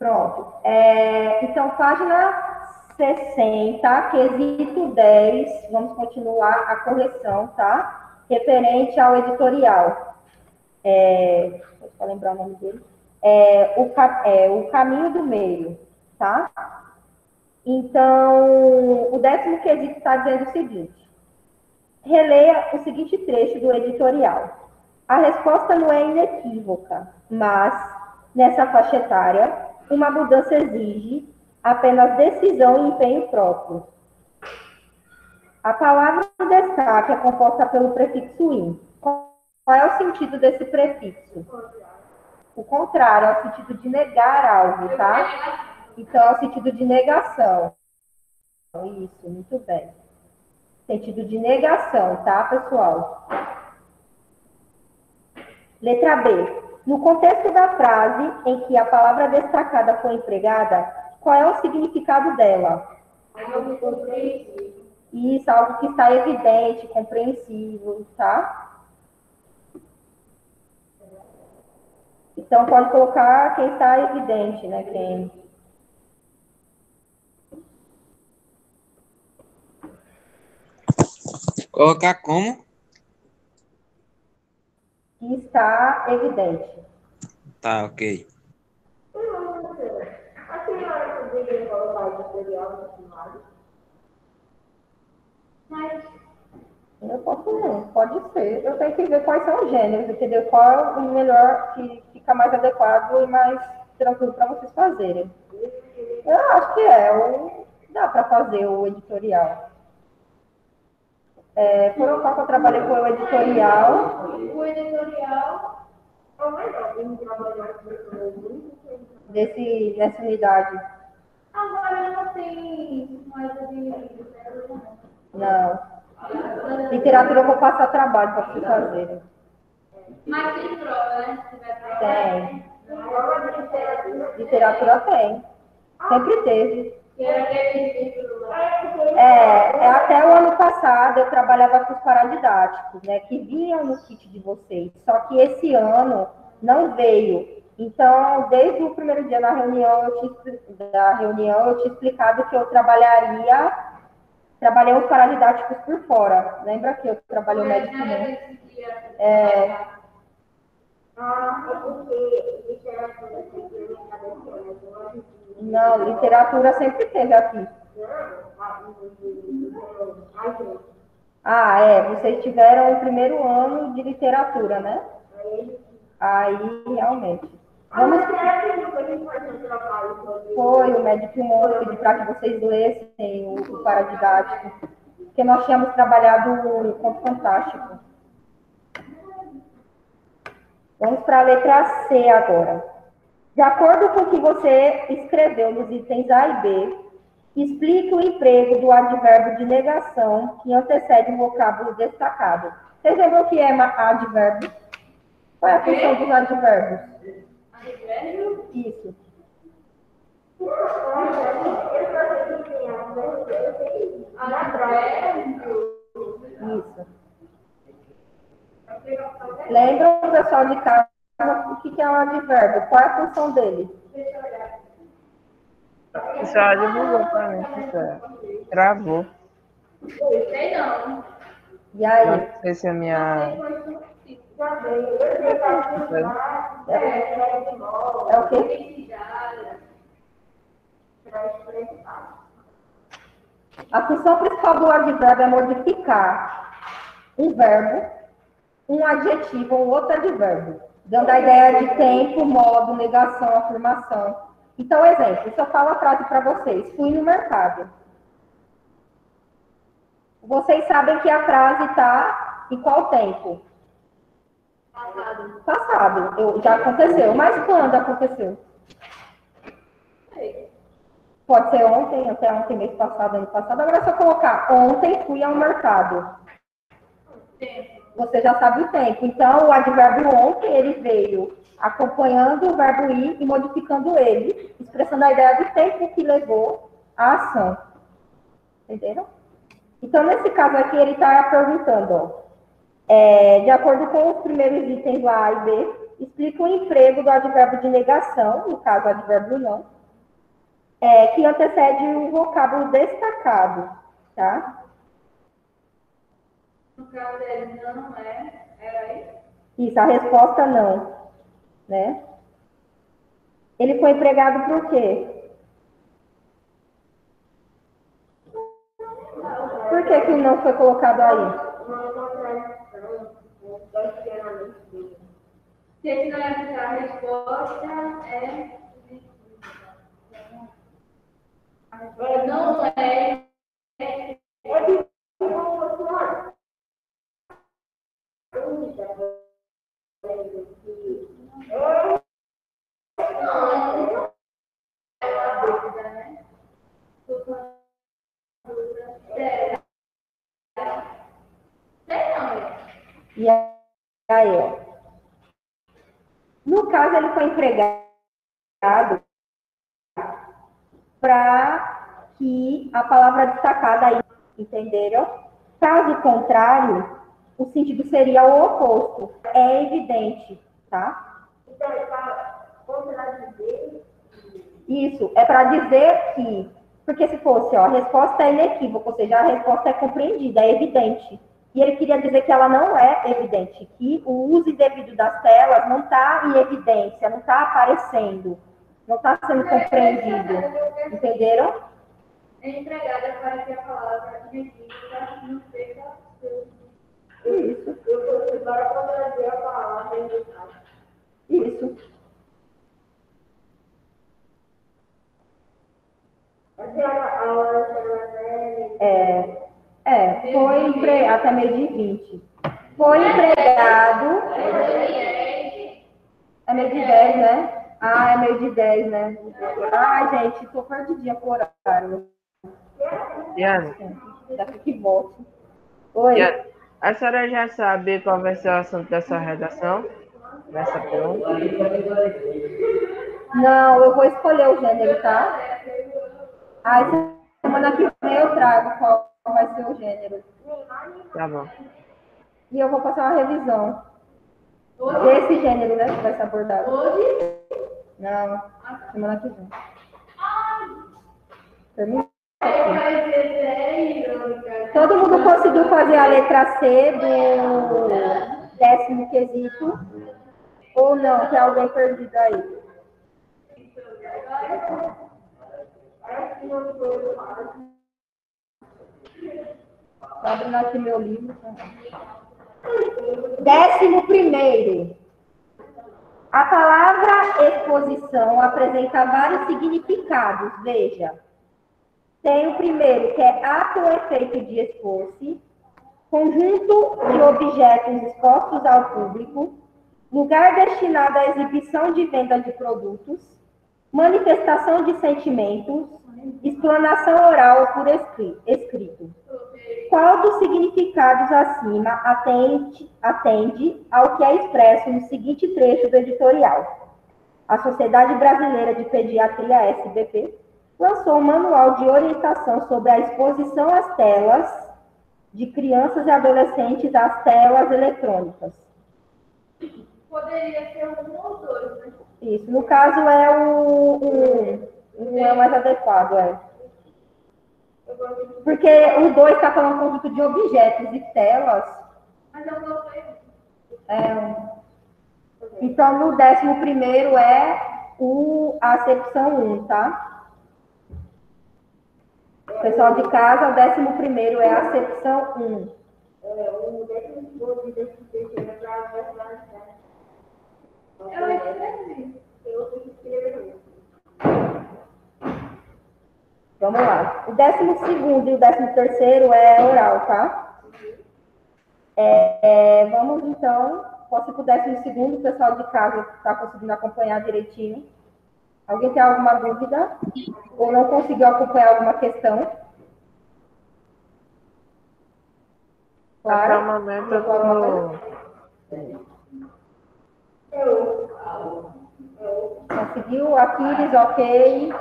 Pronto. É, então, página 60, quesito 10, vamos continuar a correção, tá? Referente ao editorial. É, deixa eu lembrar o nome dele. É, o, é, o caminho do meio, tá? Então, o décimo quesito está dizendo o seguinte: releia o seguinte trecho do editorial. A resposta não é inequívoca, mas, nessa faixa etária, uma mudança exige apenas decisão e empenho próprio. A palavra destaque é composta pelo prefixo in. Qual é o sentido desse prefixo? O contrário, é o sentido de negar algo, tá? Então, é o sentido de negação. Isso, muito bem. Sentido de negação, tá, pessoal? Letra B. No contexto da frase em que a palavra destacada foi empregada, qual é o significado dela? Isso, algo que está evidente, compreensível, tá? Então, pode colocar quem está evidente, né? Quem Colocar como? Está evidente. Tá, ok. Eu posso não, pode ser. Eu tenho que ver quais são os gêneros, entendeu? Qual é o melhor que fica mais adequado e mais tranquilo para vocês fazerem. Eu acho que é, dá para fazer o editorial. É, por um pouco eu trabalhei com o editorial. O editorial é o melhor, desse, nessa unidade. Agora não tem mais de. Não. Literatura eu vou passar trabalho para vocês fazerem. Mas tem prova, né? Tem. Literatura tem. Sempre teve. É, é, até o ano passado eu trabalhava com os paradidáticos, né, que vinham no kit de vocês. Só que esse ano não veio. Então, desde o primeiro dia na reunião, eu te, da reunião, eu tinha explicado que eu trabalharia, trabalhei os paradidáticos por fora. Lembra que eu trabalhei o médico? É. Não, literatura sempre teve aqui. Ah, é, vocês tiveram o primeiro ano de literatura, né? Aí, realmente. Vamos... Foi o médico Moura para que vocês lessem o, o paradidático, porque nós tínhamos trabalhado o conto fantástico. Vamos para a letra C agora. De acordo com o que você escreveu nos itens A e B, explique o emprego do advérbio de negação que antecede o vocábulo destacado. Vocês lembram o que é advérbio? Qual é a função dos advérbios? Advérbio? Isso. Isso. Lembram, pessoal de casa, o que é um advérbio? Qual é a função dele? Isso já divulgou para mim, isso Travou. Sei não. E aí? Não sei se a minha. É, é o quê? A função principal do advérbio é modificar um verbo, um adjetivo ou outro advérbio dando a ideia de tempo, modo, negação, afirmação. Então, exemplo, se eu falo a frase para vocês, fui no mercado. Vocês sabem que a frase está em qual tempo? Passado. Passado. Eu, já aconteceu. Mas quando aconteceu? Pode ser ontem, até ontem, mês passado, ano passado. Agora, se eu colocar ontem, fui ao mercado. Tempo você já sabe o tempo. Então, o advérbio ontem, ele veio acompanhando o verbo ir e modificando ele, expressando a ideia do tempo que levou a ação. Entenderam? Então, nesse caso aqui, ele está perguntando, ó, é, de acordo com os primeiros itens A e B, explica o emprego do advérbio de negação, no caso, advérbio não, é, que antecede o vocábulo destacado, tá? No caso dele, não é. Era isso? Isso, a resposta não, né? Ele foi empregado por quê? Por que que não foi colocado aí? Se ele não é ficar a resposta, é. Não é. Não. É uma dúvida, né? Será? Sei não. E aí. No caso, ele foi empregado para que a palavra destacada aí, entenderam? Caso contrário, o sentido seria o oposto. É evidente, tá? Isso, é para dizer que, porque se fosse, ó, a resposta é inequívoca, ou seja, a resposta é compreendida, é evidente. E ele queria dizer que ela não é evidente, que o uso indevido das telas não está em evidência, não está aparecendo, não está sendo compreendido. Entenderam? É empregada para que a palavra inequívoca não seja. Isso. Eu fosse para trazer a palavra Isso. É, é foi empre... até meio de 20. Foi empregado. É meio de 10, né? Ah, é meio de 10, né? Ai, gente, tô perdidinha por horário. Diana, Daqui que volte. Oi. Diana, a senhora já sabe qual vai ser o assunto dessa redação? Dessa pergunta? Não, eu vou escolher o gênero, tá? Aí semana que vem eu trago qual vai ser o gênero. Tá bom. E eu vou passar uma revisão desse gênero, né? Que vai ser abordado. Hoje? Não, semana que vem. Termina Todo mundo conseguiu fazer a letra C do décimo quesito? Ou não? Tem alguém perdido aí? Abrindo aqui meu livro. Décimo primeiro. A palavra exposição apresenta vários significados. Veja. Tem o primeiro, que é ato ou efeito de expor-se, conjunto de objetos expostos ao público, lugar destinado à exibição de venda de produtos, manifestação de sentimentos, explanação oral ou por escri- escrito. Qual dos significados acima atende, atende ao que é expresso no seguinte trecho do editorial? A Sociedade Brasileira de Pediatria, SBP, lançou um manual de orientação sobre a exposição às telas de crianças e adolescentes às telas eletrônicas. Poderia ser um ou dois, né? Isso, no caso é o, o, o é o mais adequado, é. Porque o 2 está falando conjunto de objetos e telas. Mas eu gostei. É, então, no décimo primeiro é o, a acepção 1, um, tá? Pessoal de casa, o décimo primeiro é a acepção 1. Um. Eu escrevi. Vamos lá. O décimo segundo e o décimo terceiro é oral, tá? É, é, vamos então, posso ir para o décimo segundo, o pessoal de casa está conseguindo acompanhar direitinho. Alguém tem alguma dúvida? Ou não conseguiu acompanhar alguma questão? Até o Claro. momento eu tô. Conseguiu? Aquiles, ok.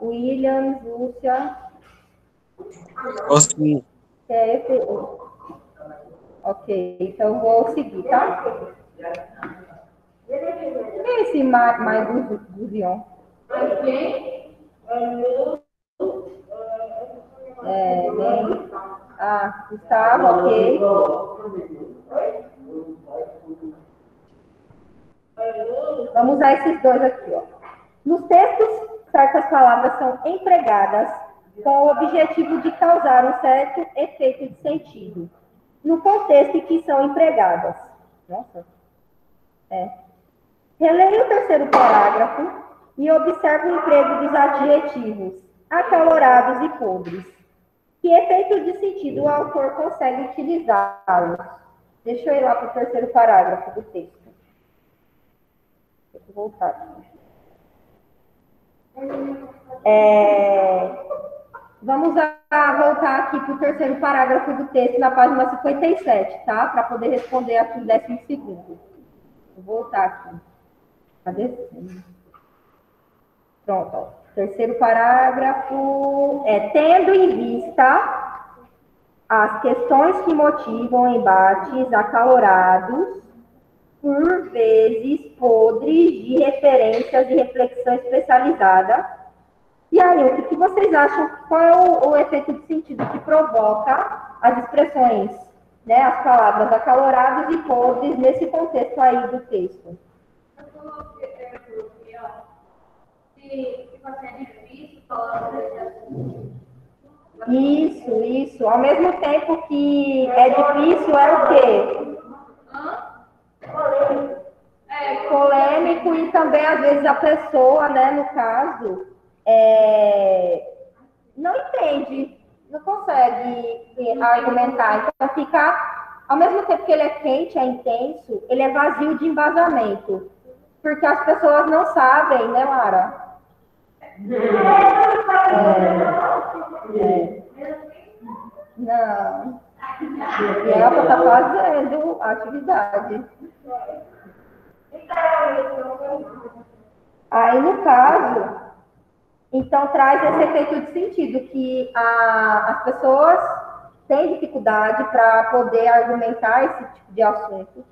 Williams, Lúcia. Consegui. É esse? Ok, então eu vou seguir, tá? esse Ma- Maigo Guzion? É, bem. Ah, Gustavo, ok. Vamos usar esses dois aqui, ó. Nos textos, certas palavras são empregadas com o objetivo de causar um certo efeito de sentido, no contexto em que são empregadas. Nossa. É. Releia o terceiro parágrafo e observe o emprego dos adjetivos acalorados e podres. Que efeito de sentido o autor consegue utilizá-los? Deixa eu ir lá para o terceiro parágrafo do texto. Eu voltar aqui. É, Vamos a- voltar aqui para o terceiro parágrafo do texto, na página 57, tá? Para poder responder aqui o décimo segundo. Vou voltar aqui. Cadê? Pronto, ó. Terceiro parágrafo. É, tendo em vista as questões que motivam embates acalorados, por vezes podres de referências e reflexão especializada. E aí, o que, vocês acham? Qual é o, o efeito de sentido que provoca as expressões, né, as palavras acalorados e podres nesse contexto aí do texto? Eu se você é difícil falar assunto. Isso, isso. Ao mesmo tempo que é difícil, é o quê? Hã? É, polêmico e também às vezes a pessoa, né, no caso, é, não entende, não consegue eh, argumentar. Então fica, ao mesmo tempo que ele é quente, é intenso, ele é vazio de embasamento. Porque as pessoas não sabem, né, Lara? É, é. Não. E ela está fazendo atividade. Aí, no caso, então traz esse efeito de sentido, que a- as pessoas têm dificuldade para poder argumentar esse tipo de assunto,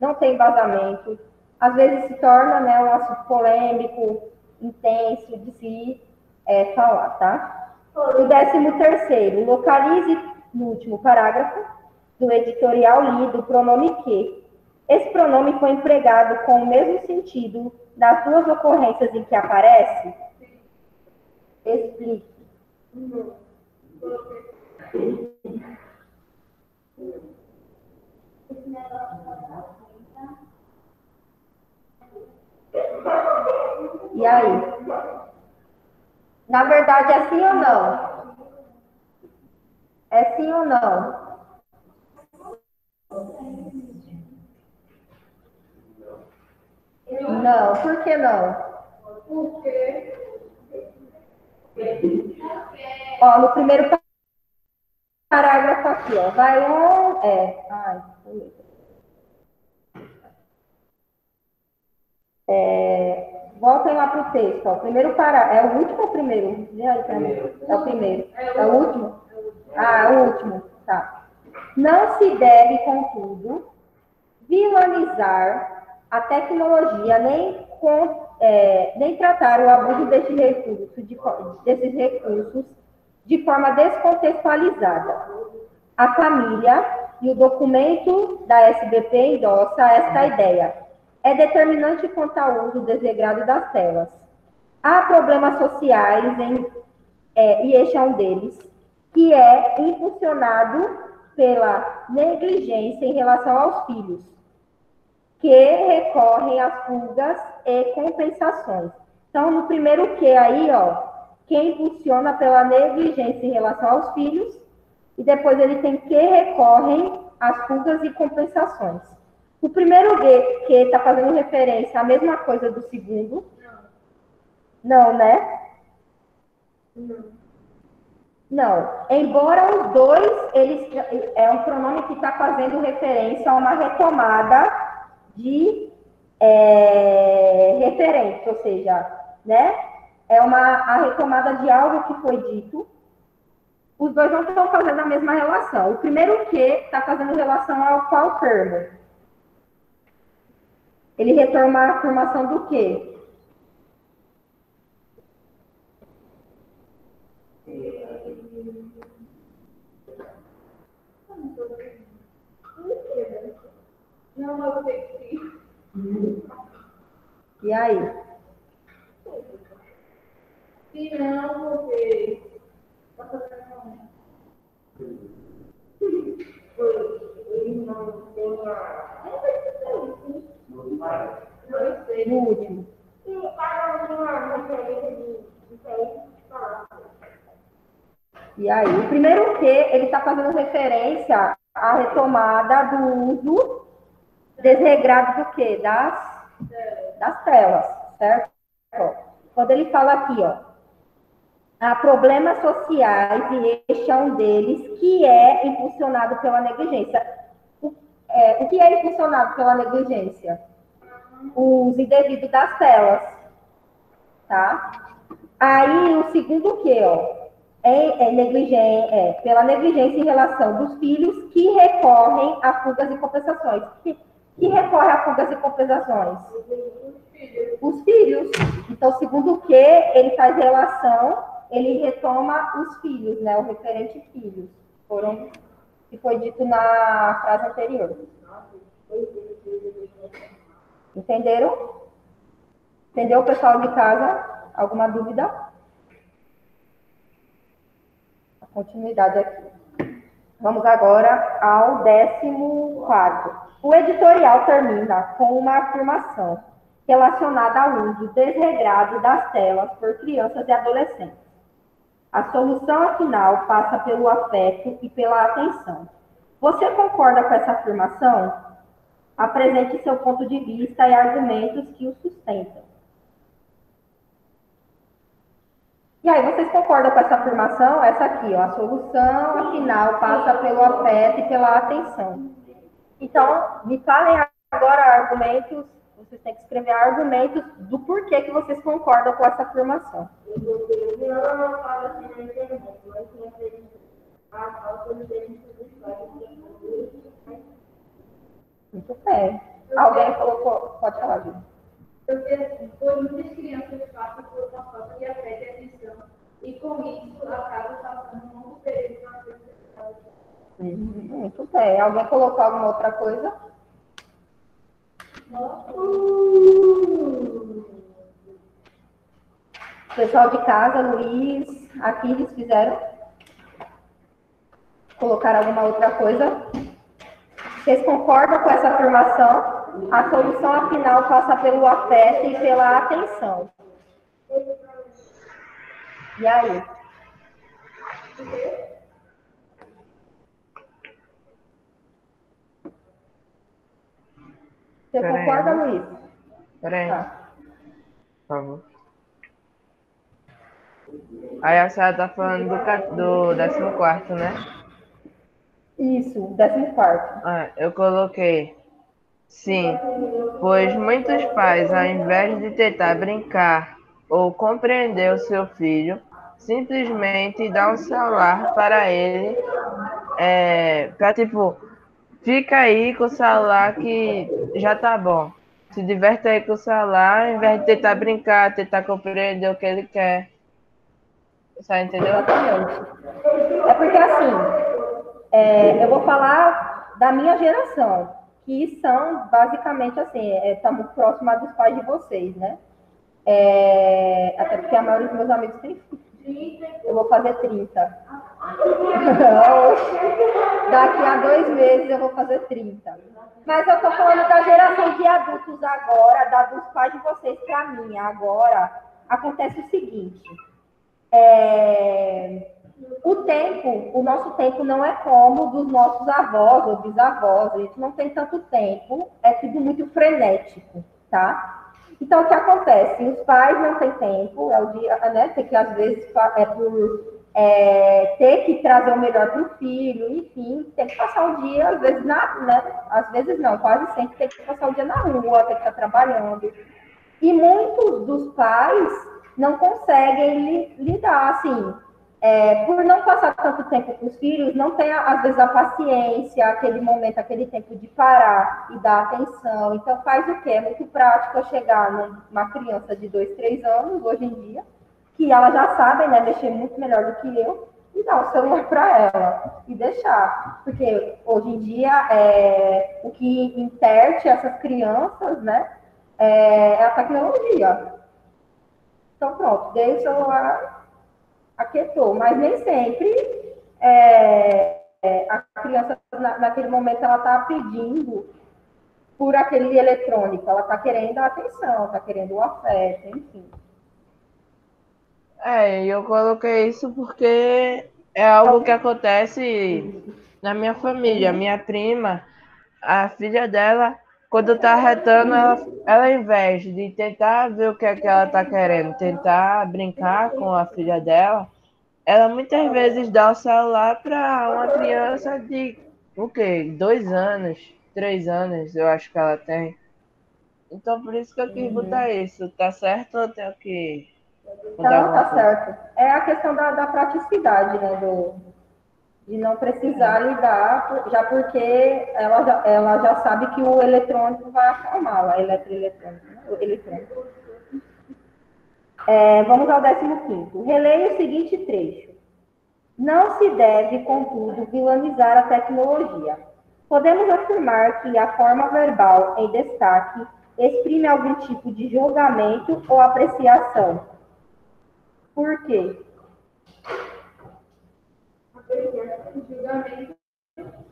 não tem embasamento, às vezes se torna né, um assunto polêmico, intenso de se é, falar, tá? O décimo terceiro, localize no último parágrafo do editorial lido o pronome que. Esse pronome foi empregado com o mesmo sentido nas duas ocorrências em que aparece? Explique. E aí? Na verdade, é sim ou não? É sim ou não? Não, por que não? Ó, no primeiro pa- parágrafo aqui, ó, vai um, é, ai, beleza. É, voltem lá para o texto, ó, primeiro parágrafo, é o último ou o primeiro? Mim. É o primeiro, é o último? Ah, o último, tá. Não se deve, contudo, vilanizar a tecnologia, nem, com, é, nem tratar o abuso desse recurso, de desses recursos de forma descontextualizada. A família e o documento da SBP endossa esta ideia. É determinante quanto ao uso desregrado das telas. Há problemas sociais, em, é, e este é um deles, que é impulsionado pela negligência em relação aos filhos, que recorrem às fugas e compensações. Então, no primeiro que aí, ó, que impulsiona pela negligência em relação aos filhos, e depois ele tem que recorrem às fugas e compensações. O primeiro G, que está fazendo referência à mesma coisa do segundo. Não, né? Não. Embora os dois, eles é um pronome que está fazendo referência a uma retomada de é, referência, ou seja, né? É uma a retomada de algo que foi dito. Os dois não estão fazendo a mesma relação. O primeiro que está fazendo relação ao qual termo? Ele retoma a afirmação do quê? Não, eu sei que. E aí? Se não, você. Tá fazendo Ele não tem a. Não sei. No último. E aí? O primeiro que ele está fazendo referência à retomada do uso desregrado do quê? Das, das telas, certo? Quando ele fala aqui, ó, há problemas sociais e este é um deles que é impulsionado pela negligência. O, é, o que é impulsionado pela negligência? O uso indevido das telas, tá? Aí o segundo o quê, ó? É, é, negligência, é, pela negligência em relação dos filhos que recorrem a fugas e compensações. Que, que recorre a fugas e compensações? Os filhos. Então, segundo o que ele faz relação, ele retoma os filhos, né? O referente filhos. Foram que foi dito na frase anterior. Entenderam? Entendeu, pessoal de casa? Alguma dúvida? A continuidade aqui. Vamos agora ao décimo quarto. O editorial termina com uma afirmação relacionada ao uso desregrado das telas por crianças e adolescentes. A solução, afinal, passa pelo afeto e pela atenção. Você concorda com essa afirmação? Apresente seu ponto de vista e argumentos que o sustentam. E aí, vocês concordam com essa afirmação? Essa aqui, ó, a solução, afinal, passa pelo afeto e pela atenção. Então, me falem agora argumentos, vocês têm que escrever argumentos do porquê que vocês concordam com essa afirmação. Muito bem. Alguém colocou, pode falar, Júlia. Porque, assim, por muitas crianças passam por uma falta de afeto e atenção, e com isso acabam passando um longo período na sociedade. Muito bem. Alguém colocou alguma outra coisa? Pessoal de casa, Luiz, aqui eles fizeram? Colocar alguma outra coisa? Vocês concordam com essa afirmação? A solução, afinal, passa pelo afeto e pela atenção. E aí? Você Peraí. concorda, Luiz? Peraí, Tá. por favor. Aí a senhora tá falando do, do 14, né? Isso, décimo quarto. Ah, eu coloquei. Sim, pois muitos pais, ao invés de tentar brincar ou compreender o seu filho, simplesmente dão um celular para ele, é, para tipo, fica aí com o celular que já tá bom. Se diverte aí com o celular, ao invés de tentar brincar, tentar compreender o que ele quer. Você entendeu? Exatamente. É porque, assim, é, eu vou falar da minha geração, que são, basicamente, assim, estamos próximos dos pais de vocês, né? É, até porque a maioria dos meus amigos tem filho. Eu vou fazer 30. Daqui a dois meses eu vou fazer 30. Mas eu tô falando da geração de adultos agora, da dos pais de vocês para mim. Agora, acontece o seguinte. É, o tempo, o nosso tempo não é como dos nossos avós ou bisavós, a gente não tem tanto tempo, é tudo muito frenético, tá? Então, o que acontece? Os pais não têm tempo, é o dia, né? Tem que, às vezes, é por é, ter que trazer o melhor para o filho, enfim, tem que passar o dia, às vezes, na, né? Às vezes não, quase sempre tem que passar o dia na rua, tem que estar trabalhando. E muitos dos pais não conseguem li- lidar, assim, é, por não passar tanto tempo com os filhos, não tem, às vezes, a paciência, aquele momento, aquele tempo de parar e dar atenção. Então, faz o quê? É muito prático chegar numa criança de dois, três anos, hoje em dia, que ela já sabe, né, mexer muito melhor do que eu, e dar o celular para ela e deixar. Porque hoje em dia, é, o que interte essas crianças, né, é, é a tecnologia. Então, pronto, dei o celular aquietou, mas nem sempre é, é, a criança, na, naquele momento, ela está pedindo por aquele eletrônico, ela está querendo a atenção, está querendo o afeto, enfim. É, eu coloquei isso porque é algo que acontece na minha família. Minha prima, a filha dela, quando tá retando, ela, ela, ao invés de tentar ver o que é que ela tá querendo, tentar brincar com a filha dela, ela muitas vezes dá o celular para uma criança de o quê? Dois anos, três anos, eu acho que ela tem. Então por isso que eu quis uhum. botar isso. Tá certo ou tenho que. Não, tá certo. É a questão da, da praticidade, né? Do, de não precisar lidar, já porque ela já, ela já sabe que o eletrônico vai acalmá-la, eletroeletrônico, né? eletrônico. É, vamos ao 15. Releia o seguinte trecho. Não se deve, contudo, vilanizar a tecnologia. Podemos afirmar que a forma verbal em destaque exprime algum tipo de julgamento ou apreciação. Por quê?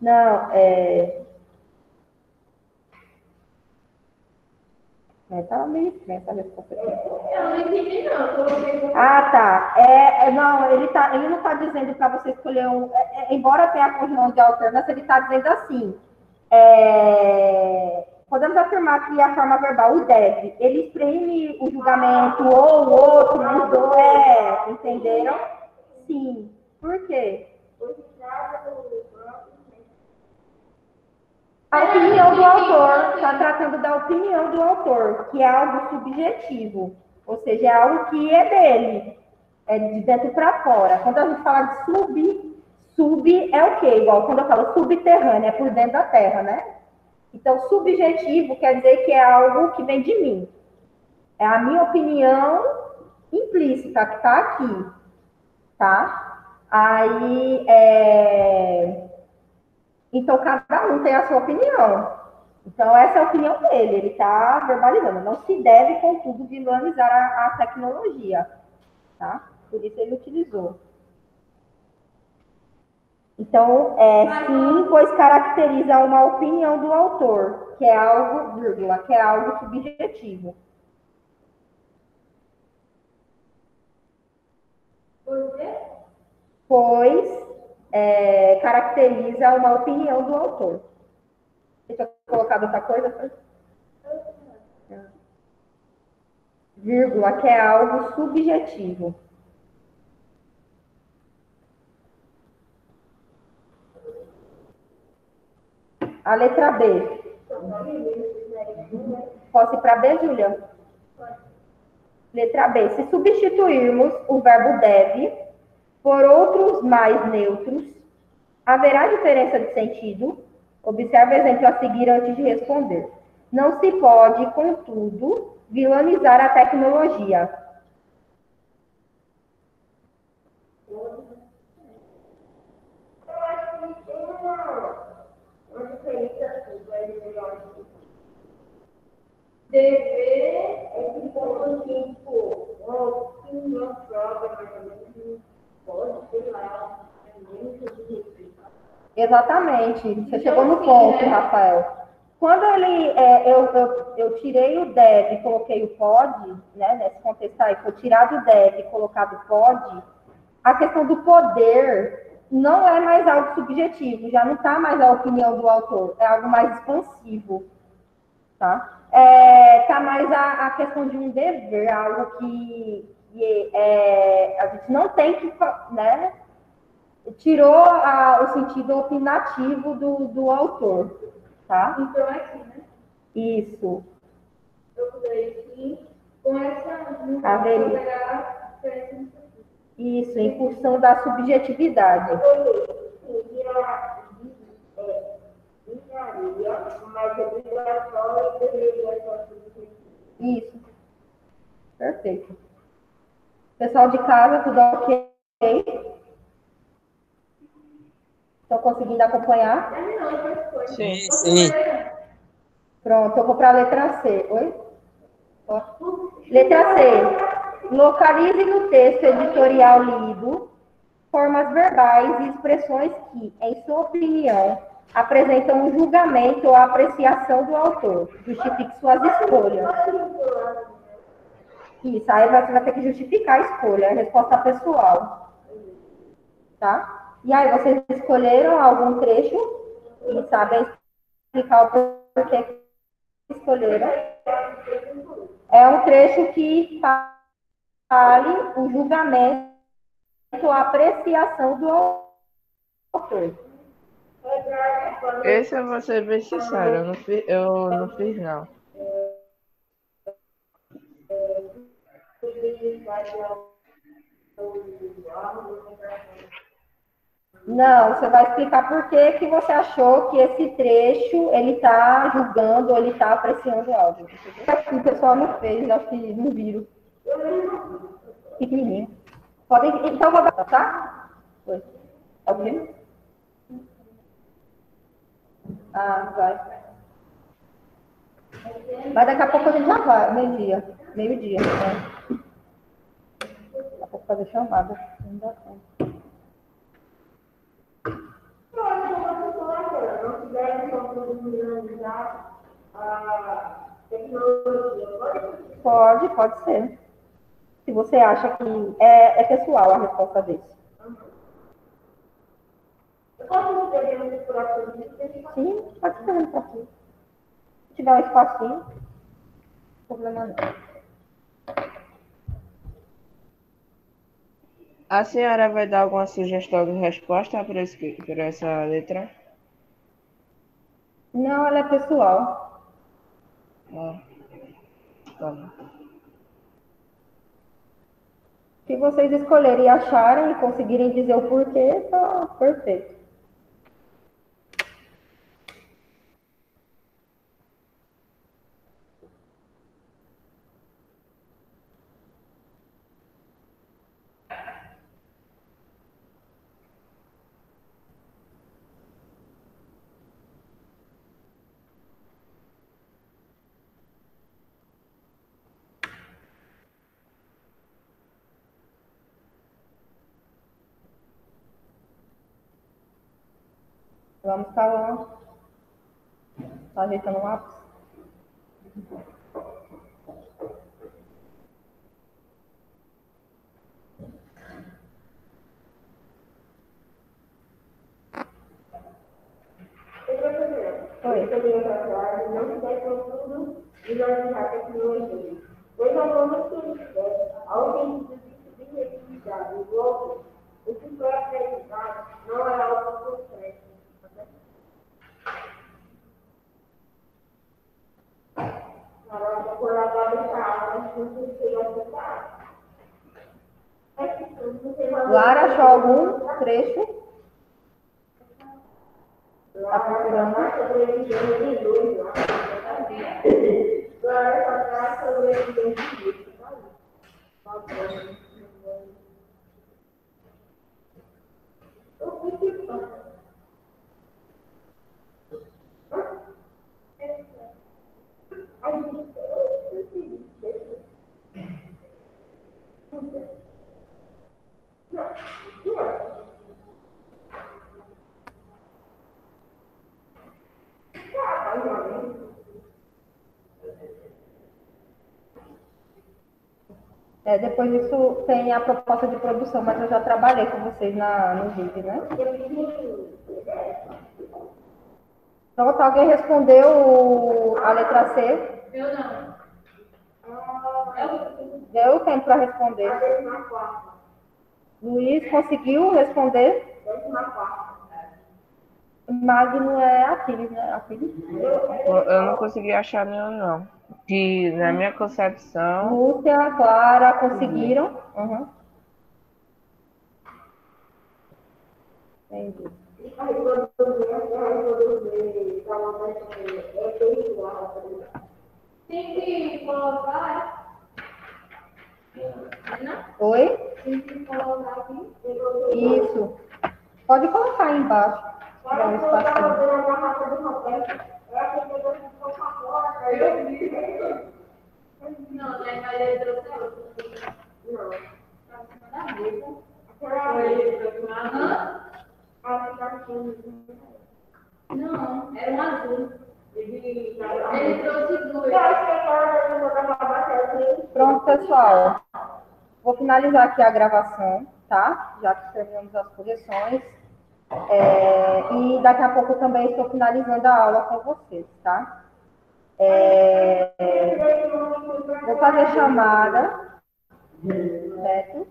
Não, é. É, tava meio estranho essa resposta aqui. Eu não entendi, não. Ah, tá. É, é, não, ele, tá, ele não está dizendo para você escolher um. É, é, embora tenha a conjunção de alternância, ele está dizendo assim. É, podemos afirmar que a forma verbal, o deve, ele exprime o julgamento ou o outro, dois. É, entenderam? Sim. Por quê? A opinião do autor está tratando da opinião do autor, que é algo subjetivo, ou seja, é algo que é dele, é de dentro para fora. Quando a gente fala de sub, sub é o quê? Igual quando eu falo subterrâneo, é por dentro da terra, né? Então, subjetivo quer dizer que é algo que vem de mim. É a minha opinião implícita que está aqui, tá? Aí, é... então, cada um tem a sua opinião. Então, essa é a opinião dele, ele está verbalizando. Não se deve, contudo, vilanizar a, a, tecnologia, tá? Por isso ele utilizou. Então, é sim, pois caracteriza uma opinião do autor, que é algo, vírgula, que é algo subjetivo. Quê? Pois é, caracteriza uma opinião do autor. Deixa eu colocar outra coisa. Vírgula, que é algo subjetivo. A letra B. Posso ir para B, Júlia? Letra B. Se substituirmos o verbo deve por outros mais neutros, haverá diferença de sentido? Observe o exemplo a seguir antes de responder. Não se pode, contudo, vilanizar a tecnologia. Dever é que como tipo, uma prova mais ou menos Exatamente, você chegou no ponto, Rafael. Quando ele, é, eu, eu, eu, tirei o deve e coloquei o pode, né, nesse contexto aí, foi tirado o deve e colocado o pode, a questão do poder não é mais algo subjetivo, já não está mais a opinião do autor, é algo mais expansivo, tá? É, tá mais a, a questão de um dever, algo que e é, a gente não tem que, né? Tirou a, o sentido opinativo do, do autor, tá? Então é aqui, né? Isso. Eu pulei aqui com essa Haveria. Isso, em função da subjetividade. Isso. Perfeito. Pessoal de casa, tudo ok? Estão conseguindo acompanhar? Sim, sim. Pronto, eu vou para a letra C. Oi? Letra C. Localize no texto editorial lido formas verbais e expressões que, em sua opinião, apresentam um julgamento ou apreciação do autor. Justifique suas escolhas. Isso, aí você vai ter que justificar a escolha, a resposta pessoal. Tá? E aí, vocês escolheram algum trecho e sabem explicar o porquê que escolheram? É um trecho que fale o julgamento, a apreciação do autor. Esse eu vou ser bem sincero, eu não fiz, eu não fiz não. Não, você vai explicar por que, que você achou que esse trecho ele está julgando ou ele está apreciando algo. Que o pessoal não fez, acho que não viram. Pequenininho. Podem, então vou dar, tá? Foi. É o quê? Ah, vai. Mas daqui a pouco a gente já vai, meio-dia. Meio-dia, né? Daqui a pouco fazer chamada. Não dá tempo. Pode, pode ser. Se você acha que é, é pessoal a resposta desse. Sim, pode escrever por aqui. Se tiver um espacinho, problema não. A senhora vai dar alguma sugestão de resposta para para essa letra? Não, ela é pessoal. Tá bom. Se vocês escolherem e acharem e conseguirem dizer o porquê, tá perfeito. Vamos calando. Tá ajeitando o lápis? Oi. não tudo e tecnologia. Pois a forma que ele quer, ao que subjetividade do outro, o que foi acreditado não é algo concreto. Agora, por agora, essa aula, não sei aceitar. É que tudo você vai- Lara trecho? Tá procurando? É, depois disso tem a proposta de produção, mas eu já trabalhei com vocês na, no vídeo, né? Pronto, alguém respondeu a letra C? Eu não. Deu tempo para responder. Luiz conseguiu responder? Magno é Aquiles, né? Aquiles. Eu não consegui achar nenhum, não. Que, na minha concepção, Lúcia, Clara, conseguiram? Uhum. Entendi. Tem que colocar. Oi? Tem que colocar aqui. Isso. Pode colocar aí embaixo. Dá um Para colocar espacinho. na garrafa do Roberto, é aquele negócio de Coca-Cola, tá Não, né? Mas ele trouxe outro. Não. Tá em da mesa. Ele trouxe Aham. a caixinha. Não, era um azul. Ele Ele uma Pronto, pessoal. Vou finalizar aqui a gravação, tá? Já que terminamos as correções. É, e daqui a pouco também estou finalizando a aula com vocês, tá? É, vou fazer chamada, certo?